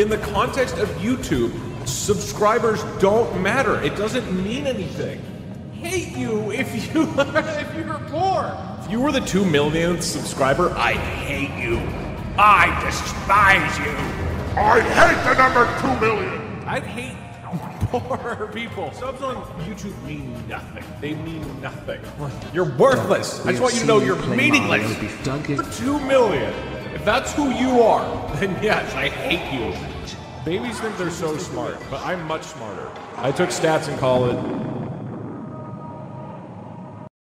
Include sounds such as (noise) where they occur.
In the context of YouTube, subscribers don't matter. It doesn't mean anything. Hate you if you (laughs) if you're poor. If you were the two millionth subscriber, I hate you. I despise you. I hate the number two million. I'd hate (laughs) poor people. Subs on YouTube mean nothing. They mean nothing. You're worthless. I just want you to know you're meaningless. For two million. If that's who you are, (laughs) then yes, I hate you. Babies think they're so smart, but I'm much smarter. I took stats in college.